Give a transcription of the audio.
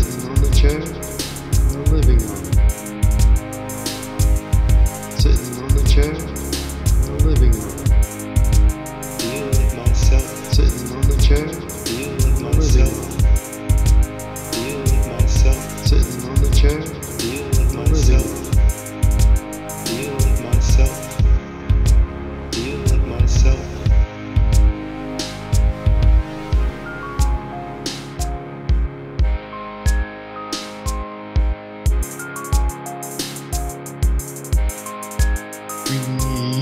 sitting on the chair. we need.